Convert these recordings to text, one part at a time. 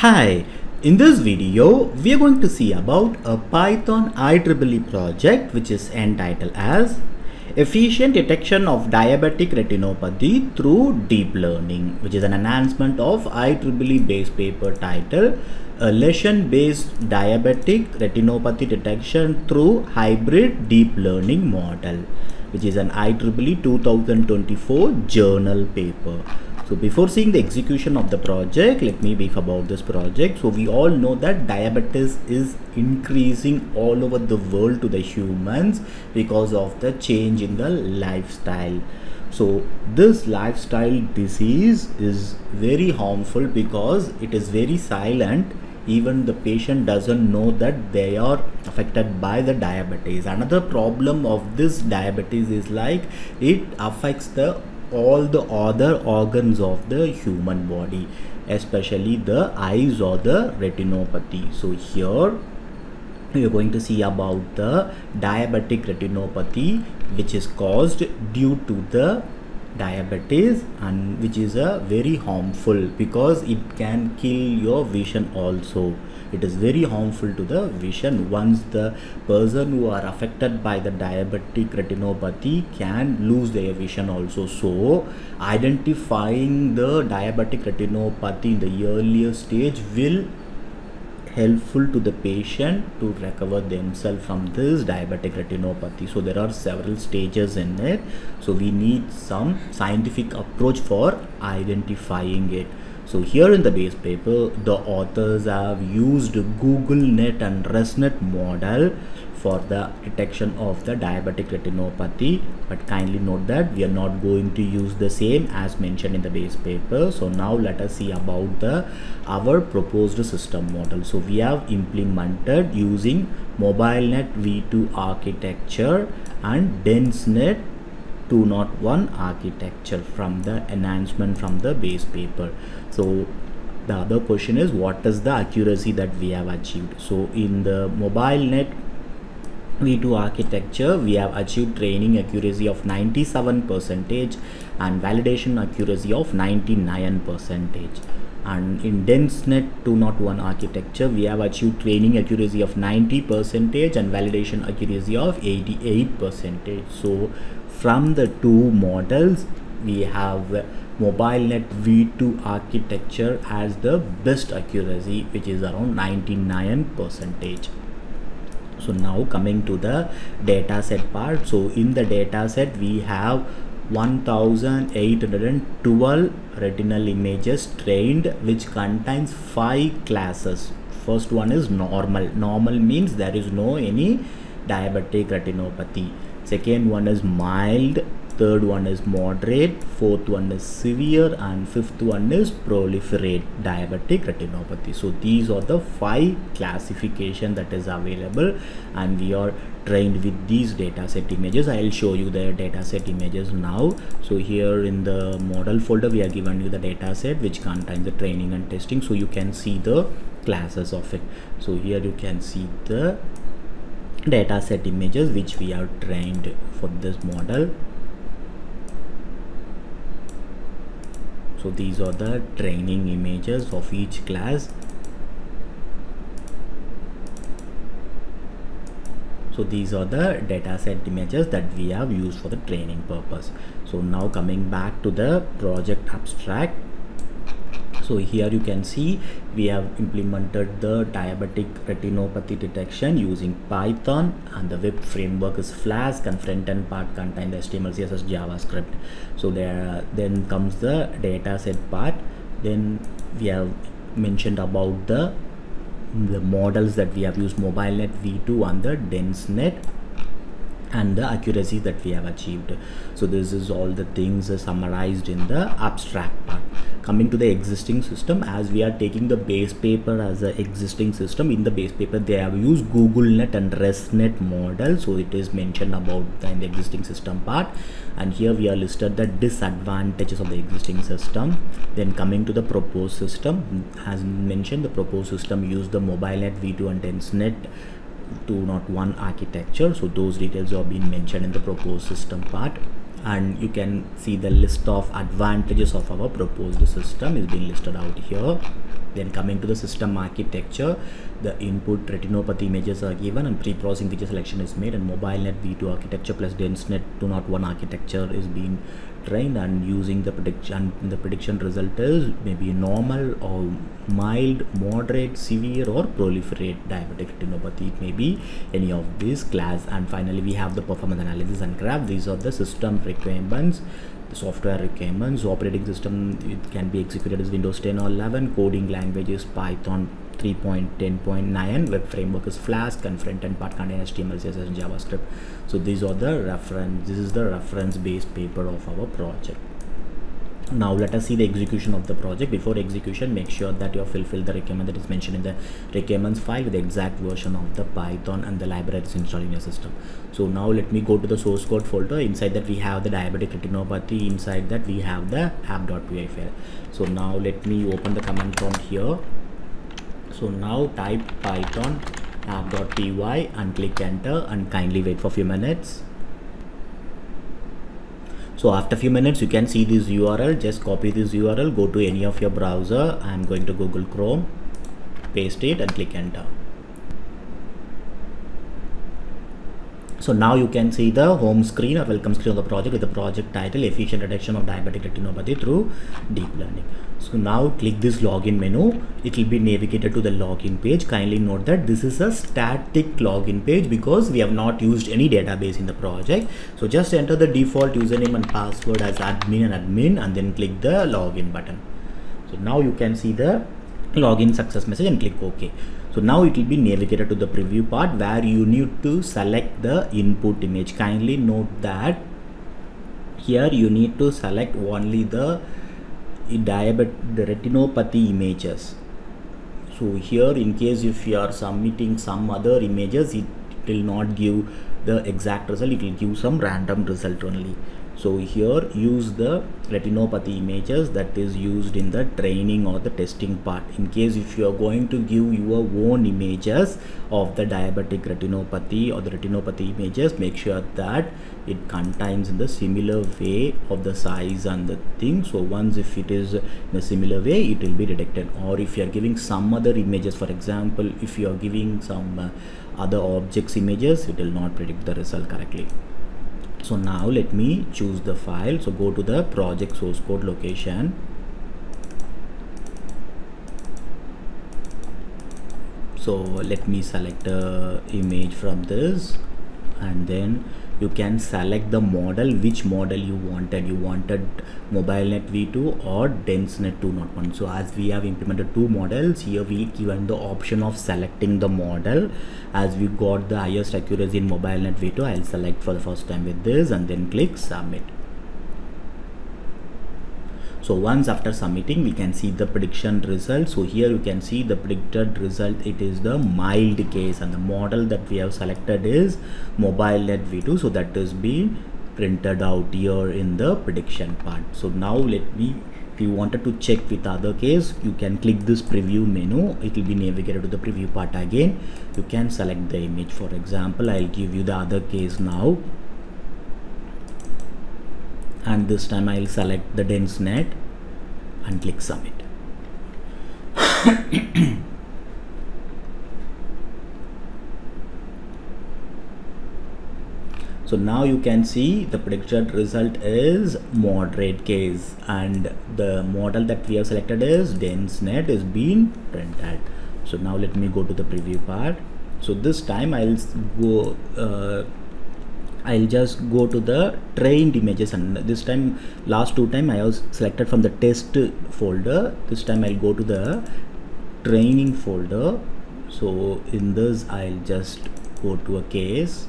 Hi, in this video we are going to see about a Python IEEE project which is entitled as Efficient Detection of Diabetic Retinopathy through Deep Learning which is an enhancement of IEEE based paper title a lesion based diabetic retinopathy detection through hybrid deep learning model which is an IEEE 2024 journal paper so before seeing the execution of the project let me brief about this project. So we all know that diabetes is increasing all over the world to the humans because of the change in the lifestyle. So this lifestyle disease is very harmful because it is very silent. Even the patient doesn't know that they are affected by the diabetes. Another problem of this diabetes is like it affects the all the other organs of the human body especially the eyes or the retinopathy. So here are going to see about the diabetic retinopathy which is caused due to the diabetes and which is a very harmful because it can kill your vision also it is very harmful to the vision once the person who are affected by the diabetic retinopathy can lose their vision also. So identifying the diabetic retinopathy in the earlier stage will helpful to the patient to recover themselves from this diabetic retinopathy. So there are several stages in it. So we need some scientific approach for identifying it so here in the base paper, the authors have used GoogleNet and ResNet model for the detection of the diabetic retinopathy. But kindly note that we are not going to use the same as mentioned in the base paper. So now let us see about the our proposed system model. So we have implemented using MobileNet V2 architecture and DenseNet 201 architecture from the enhancement from the base paper. So the other question is what is the accuracy that we have achieved? So in the mobile net v2 architecture we have achieved training accuracy of 97 percentage and validation accuracy of 99 percentage. And in DenseNet 201 architecture we have achieved training accuracy of 90 percentage and validation accuracy of 88 percentage. So from the two models we have mobilenet v2 architecture as the best accuracy which is around 99 percentage. So now coming to the data set part. So in the data set we have 1812 retinal images trained which contains five classes. First one is normal. Normal means there is no any diabetic retinopathy second one is mild third one is moderate fourth one is severe and fifth one is proliferate diabetic retinopathy. So these are the five classification that is available and we are trained with these dataset images. I'll show you the dataset images now. So here in the model folder we are given you the dataset which contains the training and testing so you can see the classes of it. So here you can see the dataset images which we are trained for this model. So these are the training images of each class. So these are the dataset images that we have used for the training purpose. So now coming back to the project abstract so here you can see we have implemented the diabetic retinopathy detection using python and the web framework is flask and front end part contain the html css javascript. So there then comes the dataset part. Then we have mentioned about the the models that we have used mobilenet v2 and the densenet and the accuracy that we have achieved. So this is all the things summarized in the abstract part coming to the existing system as we are taking the base paper as an existing system. In the base paper they have used google net and resnet model so it is mentioned about the, in the existing system part. And here we are listed the disadvantages of the existing system. Then coming to the proposed system as mentioned the proposed system use the mobilenet v2 and densenet 201 architecture. So those details are being mentioned in the proposed system part and you can see the list of advantages of our proposed system is being listed out here. Then coming to the system architecture the input retinopathy images are given and pre-processing feature selection is made and MobileNet v2 architecture plus densenet 201 architecture is being trained and using the prediction the prediction result is maybe normal or mild moderate severe or proliferate diabetic retinopathy. It may be any of these class. And finally we have the performance analysis and graph. These are the system requirements the software requirements. Operating system it can be executed as windows 10 or 11 coding languages python 3.10.9 web framework is flask and front-end part contain html css and javascript. So these are the reference this is the reference based paper of our project. Now let us see the execution of the project. Before execution make sure that you have fulfilled the requirement that is mentioned in the requirements file with the exact version of the python and the libraries installed in your system. So now let me go to the source code folder. Inside that we have the diabetic retinopathy. Inside that we have the app.py file. So now let me open the command prompt here so now type python app.py and click enter and kindly wait for a few minutes. So after few minutes you can see this url just copy this url go to any of your browser. I'm going to google chrome paste it and click enter. So now you can see the home screen or welcome screen of the project with the project title efficient detection of diabetic retinopathy through deep learning so now click this login menu. It will be navigated to the login page. Kindly note that this is a static login page because we have not used any database in the project. So just enter the default username and password as admin and admin and then click the login button. So now you can see the login success message and click ok. So now it will be navigated to the preview part where you need to select the input image. Kindly note that here you need to select only the diabetic retinopathy images. So here in case if you are submitting some other images it will not give the exact result. It will give some random result only so here use the retinopathy images that is used in the training or the testing part. In case if you are going to give your own images of the diabetic retinopathy or the retinopathy images make sure that it contains in the similar way of the size and the thing. So once if it is in a similar way it will be detected. Or if you are giving some other images for example if you are giving some uh, other objects images it will not predict the result correctly so now let me choose the file. So go to the project source code location. So let me select a image from this and then you can select the model which model you wanted. You wanted mobilenet v2 or densenet 201 so as we have implemented two models here we given the option of selecting the model. As we got the highest accuracy in mobilenet v2 i'll select for the first time with this and then click submit so once after submitting we can see the prediction result so here you can see the predicted result. It is the mild case. And the model that we have selected is mobilenet v2 so that is being printed out here in the prediction part. So now let me if you wanted to check with other case you can click this preview menu. It will be navigated to the preview part again. You can select the image. For example i'll give you the other case now and this time I'll select the dense net and click submit. So now you can see the predicted result is moderate case. And the model that we have selected is dense net is being printed. So now let me go to the preview part. So this time I'll go uh, I'll just go to the trained images and this time last two time I was selected from the test folder. This time I'll go to the training folder. So in this I'll just go to a case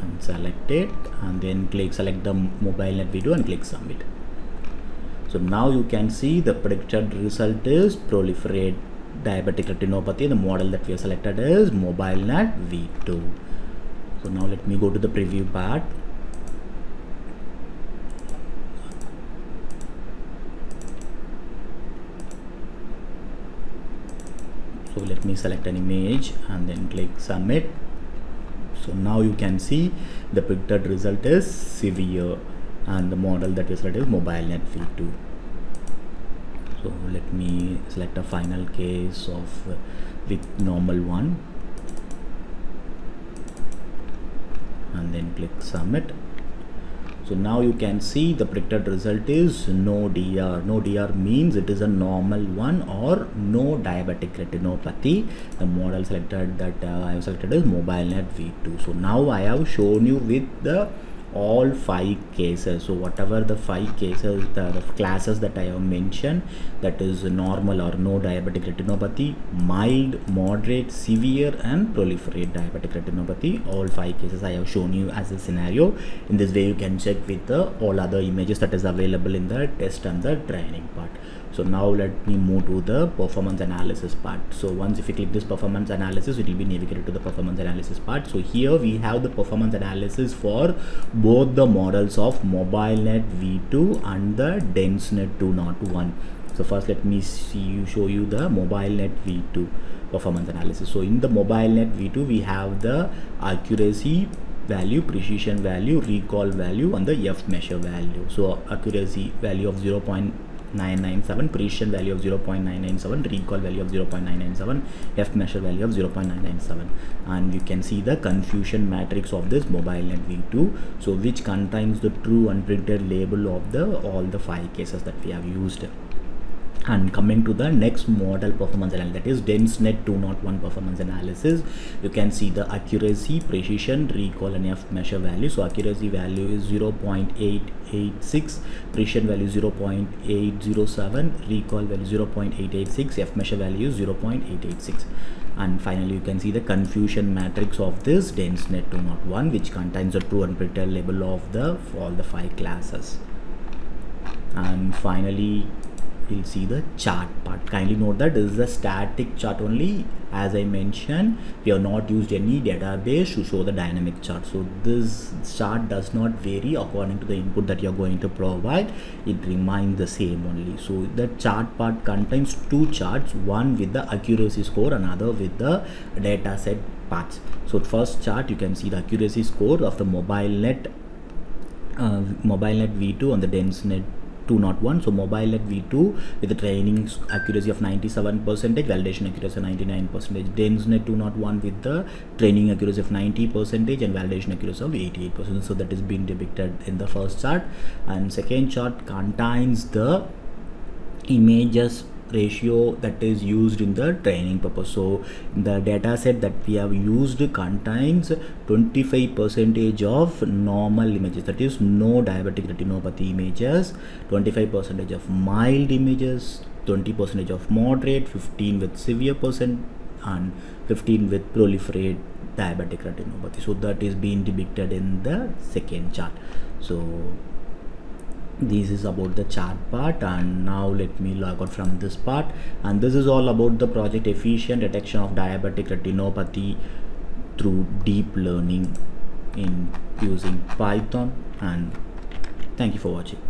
and select it and then click select the mobile net v2 and click submit. So now you can see the predicted result is proliferate diabetic retinopathy. The model that we have selected is mobilenet v2 so now let me go to the preview part. So let me select an image and then click submit. So now you can see the predicted result is severe and the model that we selected is mobilenet v2 so let me select a final case of with normal one and then click submit so now you can see the predicted result is no DR. No DR means it is a normal one or no diabetic retinopathy. The model selected that uh, I have selected is MobileNet V2. So now I have shown you with the all five cases. So whatever the five cases the, the, classes that i have mentioned that is normal or no diabetic retinopathy mild moderate severe and proliferate diabetic retinopathy all five cases i have shown you as a scenario. In this way you can check with the all other images that is available in the test and the training part so now let me move to the performance analysis part. So once if you click this performance analysis it will be navigated to the performance analysis part. So here we have the performance analysis for both the models of mobilenet v2 and the densenet 201 so first let me see you show you the mobilenet v2 performance analysis. So in the mobilenet v2 we have the accuracy value precision value recall value and the f measure value. So accuracy value of 0. 997 precision value of 0.997 recall value of 0.997 f measure value of 0.997 and you can see the confusion matrix of this mobilenet v2 so which contains the true unprinted label of the all the five cases that we have used and coming to the next model performance analysis that is densenet 201 performance analysis. You can see the accuracy precision recall and f measure value. So accuracy value is 0.886 precision value 0.807 recall value 0.886 f measure value 0.886 and finally you can see the confusion matrix of this densenet 201 which contains the true and pretend label of the all the five classes. And finally we'll see the chart part. Kindly note that this is a static chart only. As i mentioned we have not used any database to show the dynamic chart. So this chart does not vary according to the input that you're going to provide. It remains the same only. So the chart part contains two charts one with the accuracy score another with the data set parts. So first chart you can see the accuracy score of the mobile net uh, mobile net v2 on the densenet 201 so mobile net v2 with a training accuracy of 97 percentage validation accuracy 99 percentage. Densenet 201 with the training accuracy of 90 percentage and validation accuracy of 88 percent. So that is being depicted in the first chart. And second chart contains the images ratio that is used in the training purpose. So the data set that we have used contains 25 percentage of normal images. That is no diabetic retinopathy images 25 percentage of mild images 20 percentage of moderate 15 with severe percent and 15 with proliferate diabetic retinopathy. So that is being depicted in the second chart. So this is about the chart part and now let me log out from this part. And this is all about the project efficient detection of diabetic retinopathy through deep learning in using python. And thank you for watching